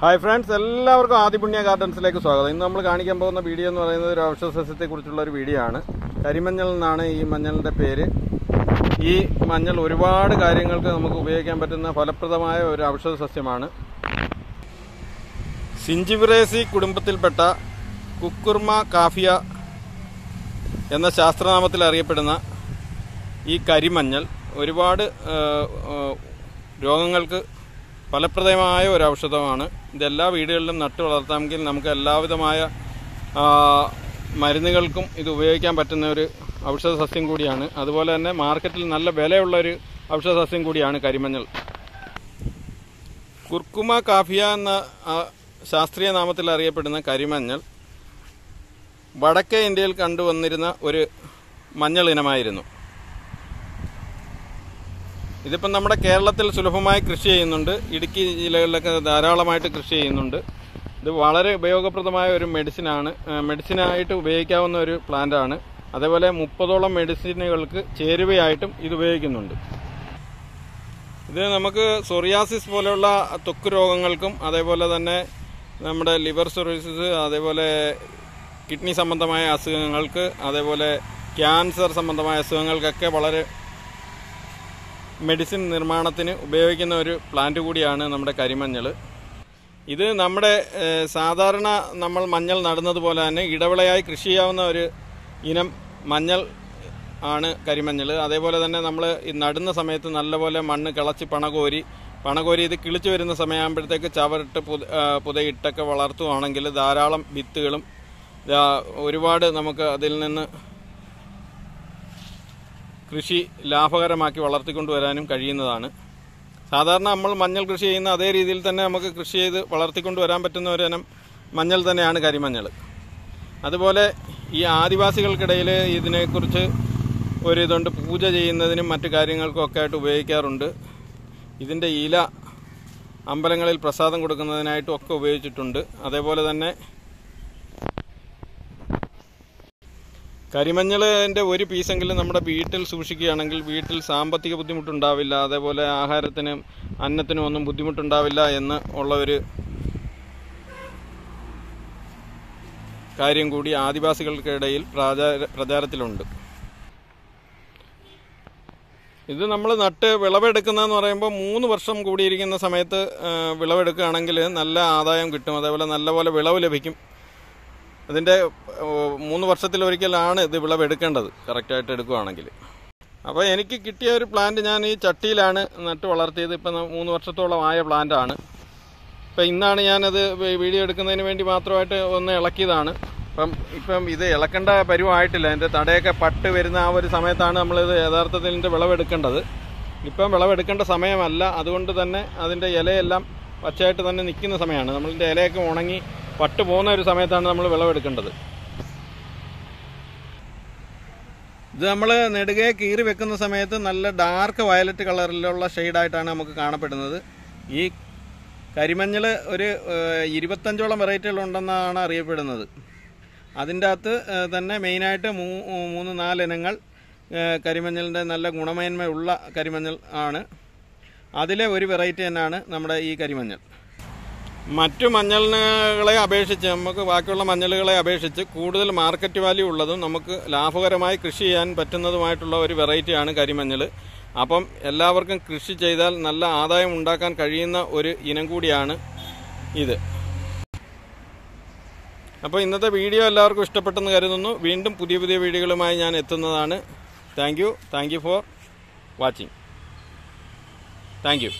Hi friends എല്ലാവർക്കും ആദിപുണ്യ ഗാർഡൻസിലേക്ക് സ്വാഗതം. ഇന്ന് നമ്മൾ കാണിക്കാൻ പോകുന്ന വീഡിയോ എന്ന് പറയുന്നത് ഒരു ഔഷധ സസ്യത്തെക്കുറിച്ചുള്ള ഒരു വീഡിയോ ആണ്. കരിമഞ്ഞൾ എന്നാണ് ഈ മഞ്ഞളിന്റെ പേര്. ഈ മഞ്ഞൾ ഒരുപാട് കാര്യങ്ങൾക്ക് നമുക്ക് ഉപയോഗിക്കാൻ പറ്റുന്ന ഫലപ്രദമായ ഒരു ഔഷധ സസ്യമാണ് സിഞ്ചിവിറേസി കുടുംബത്തിൽപ്പെട്ട കുക്കുർമ കാഫിയ എന്ന ശാസ്ത്രനാമത്തിൽ അറിയപ്പെടുന്ന ഈ കരിമഞ്ഞൾ ഒരുപാട് രോഗങ്ങൾക്ക് ഫലപ്രദമായ ഒരു ഔഷധമാണ്. ഇതെല്ലാ വീടുകളിലും നട്ടു വളർത്താമെങ്കിൽ നമുക്ക് എല്ലാവിധമായ മരുന്നുകൾക്കും ഇത് ഉപയോഗിക്കാൻ പറ്റുന്ന ഒരു ഔഷധ സസ്യം കൂടിയാണ്. അതുപോലെ തന്നെ മാർക്കറ്റിൽ നല്ല വിലയുള്ള ഒരു ഔഷധ സസ്യം കൂടിയാണ് കരിമഞ്ഞൾ. കുർക്കുമ കാഫിയ എന്ന ശാസ്ത്രീയ നാമത്തിൽ അറിയപ്പെടുന്ന കരിമഞ്ഞൾ വടക്കേ ഇന്ത്യയിൽ കണ്ടുവന്നിരുന്ന ഒരു മഞ്ഞൾ ഇനമായിരുന്നു. ഇതിപ്പം നമ്മുടെ കേരളത്തിൽ സുലഭമായി കൃഷി ചെയ്യുന്നുണ്ട്. ഇടുക്കി ജില്ലകളിലൊക്കെ ധാരാളമായിട്ട് കൃഷി ചെയ്യുന്നുണ്ട്. ഇത് വളരെ ഉപയോഗപ്രദമായ ഒരു മെഡിസിനാണ്. മെഡിസിനായിട്ട് ഉപയോഗിക്കാവുന്ന ഒരു പ്ലാന്റാണ്. അതേപോലെ മുപ്പതോളം മെഡിസിനുകൾക്ക് ചേരുവയായിട്ടും ഇത് ഉപയോഗിക്കുന്നുണ്ട്. ഇത് നമുക്ക് സൊറിയാസിസ് പോലെയുള്ള തൊക്ക് രോഗങ്ങൾക്കും അതേപോലെ തന്നെ നമ്മുടെ ലിവർ സൊറിയാസിസ് അതേപോലെ കിഡ്നി സംബന്ധമായ അസുഖങ്ങൾക്ക് അതേപോലെ ക്യാൻസർ സംബന്ധമായ അസുഖങ്ങൾക്കൊക്കെ വളരെ മെഡിസിൻ നിർമ്മാണത്തിന് ഉപയോഗിക്കുന്ന ഒരു പ്ലാന്റ് കൂടിയാണ് നമ്മുടെ കരിമഞ്ഞൾ. ഇത് നമ്മുടെ സാധാരണ നമ്മൾ മഞ്ഞൾ നടുന്നത് പോലെ തന്നെ ഇടവിളയായി കൃഷി ചെയ്യാവുന്ന ഒരു ഇനം മഞ്ഞൾ ആണ് കരിമഞ്ഞൾ. അതേപോലെ തന്നെ നമ്മൾ നടുന്ന സമയത്ത് നല്ലപോലെ മണ്ണ് കിളച്ച് പണകോരി പണകോരി ഇത് കിളിച്ചു വരുന്ന സമയമാകുമ്പോഴത്തേക്ക് ചവറിട്ട് പുത പുതയിട്ടൊക്കെ വളർത്തുവാണെങ്കിൽ ധാരാളം വിത്തുകളും ഒരുപാട് നമുക്ക് അതിൽ നിന്ന് കൃഷി ലാഭകരമാക്കി വളർത്തിക്കൊണ്ടുവരാനും കഴിയുന്നതാണ്. സാധാരണ നമ്മൾ മഞ്ഞൾ കൃഷി ചെയ്യുന്ന അതേ രീതിയിൽ തന്നെ നമുക്ക് കൃഷി ചെയ്ത് വളർത്തിക്കൊണ്ടുവരാൻ പറ്റുന്ന ഒരു ഇനം മഞ്ഞൾ തന്നെയാണ് കരിമഞ്ഞൾ. അതുപോലെ ഈ ആദിവാസികൾക്കിടയിൽ ഇതിനെക്കുറിച്ച് ഒരു ഇതുണ്ട് പൂജ ചെയ്യുന്നതിനും മറ്റു കാര്യങ്ങൾക്കും ഒക്കെ ആയിട്ട് ഉപയോഗിക്കാറുണ്ട്. ഇതിന്റെ ഇല അമ്പലങ്ങളിൽ പ്രസാദം കൊടുക്കുന്നതിനായിട്ടും ഒക്കെ ഉപയോഗിച്ചിട്ടുണ്ട്. അതേപോലെ തന്നെ കരിമഞ്ഞളിന്റെ ഒരു പീസെങ്കിലും നമ്മുടെ വീട്ടിൽ സൂക്ഷിക്കുകയാണെങ്കിൽ വീട്ടിൽ സാമ്പത്തിക ബുദ്ധിമുട്ടുണ്ടാവില്ല അതേപോലെ ആഹാരത്തിനും അന്നത്തിനും ഒന്നും ബുദ്ധിമുട്ടുണ്ടാവില്ല എന്ന് ഉള്ള ഒരു കാര്യം കൂടി ആദിവാസികൾക്കിടയിൽ പ്രചാര പ്രചാരത്തിലുണ്ട്. ഇത് നമ്മൾ നട്ട് വിളവെടുക്കുന്നതെന്ന് പറയുമ്പോൾ മൂന്ന് വർഷം കൂടിയിരിക്കുന്ന സമയത്ത് വിളവെടുക്കുകയാണെങ്കിൽ നല്ല ആദായം കിട്ടും അതേപോലെ നല്ലപോലെ വിളവ് ലഭിക്കും. അതിന്റെ മൂന്ന് വർഷത്തിലൊരിക്കലാണ് ഇത് വിളവെടുക്കേണ്ടത് കറക്റ്റായിട്ട് എടുക്കുകയാണെങ്കിൽ അപ്പോൾ എനിക്ക് കിട്ടിയ ഒരു പ്ലാന്റ് ഞാൻ ഈ ചട്ടിയിലാണ് നട്ട് വളർത്തിയത്. ഇപ്പം മൂന്ന് വർഷത്തോളം ആയ പ്ലാന്റാണ് ഇപ്പം ഇന്നാണ് ഞാനത് വീഡിയോ എടുക്കുന്നതിന് വേണ്ടി മാത്രമായിട്ട് ഒന്ന് ഇളക്കിയതാണ്. അപ്പം ഇപ്പം ഇത് ഇളക്കേണ്ട പരുവമായിട്ടില്ല എന്റെ തടയൊക്കെ പട്ട് വരുന്ന ആ ഒരു സമയത്താണ് നമ്മളിത് യഥാർത്ഥത്തിൽ ഇതിന്റെ വിളവെടുക്കേണ്ടത് ഇപ്പം വിളവെടുക്കേണ്ട സമയമല്ല. അതുകൊണ്ട് തന്നെ അതിന്റെ ഇലയെല്ലാം പച്ചയായിട്ട് തന്നെ നിൽക്കുന്ന സമയമാണ്. നമ്മളിന്റെ ഇലയൊക്കെ ഉണങ്ങി പട്ട് പോകുന്ന ഒരു സമയത്താണ് നമ്മൾ വിളവെടുക്കേണ്ടത്. ഇത് നമ്മൾ നെടുകെ കീറി വെക്കുന്ന സമയത്ത് നല്ല ഡാർക്ക് വയലറ്റ് കളറിലുള്ള ഷെയ്ഡായിട്ടാണ് നമുക്ക് കാണപ്പെടുന്നത്. ഈ കരിമഞ്ഞൾ ഒരു ഇരുപത്തഞ്ചോളം വെറൈറ്റികൾ ഉണ്ടെന്നാണ് അറിയപ്പെടുന്നത്. അതിന്റെ അകത്ത് തന്നെ മെയിനായിട്ട് മൂ മൂന്ന് നാല് ഇനങ്ങൾ ഏഹ്, കരിമഞ്ഞളിന്റെ നല്ല ഗുണമേന്മയുള്ള കരിമഞ്ഞൾ ആണ്. അതിലെ ഒരു വെറൈറ്റി തന്നെയാണ് നമ്മുടെ ഈ കരിമഞ്ഞൾ. മറ്റു മഞ്ഞളുകളെ അപേക്ഷിച്ച് നമുക്ക് ബാക്കിയുള്ള മഞ്ഞളുകളെ അപേക്ഷിച്ച് കൂടുതൽ മാർക്കറ്റ് വാല്യൂ ഉള്ളതും നമുക്ക് ലാഭകരമായി കൃഷി ചെയ്യാൻ പറ്റുന്നതുമായിട്ടുള്ള ഒരു വെറൈറ്റിയാണ് കരിമഞ്ഞൾ അപ്പം എല്ലാവർക്കും കൃഷി ചെയ്താൽ നല്ല ആദായം ഉണ്ടാക്കാൻ കഴിയുന്ന ഒരു ഇനം കൂടിയാണ് ഇത്. അപ്പോൾ ഇന്നത്തെ വീഡിയോ എല്ലാവർക്കും ഇഷ്ടപ്പെട്ടെന്ന് കരുതുന്നു. വീണ്ടും പുതിയ പുതിയ വീഡിയോകളുമായി ഞാൻ എത്തുന്നതാണ്. Thank you thank you for watching thank you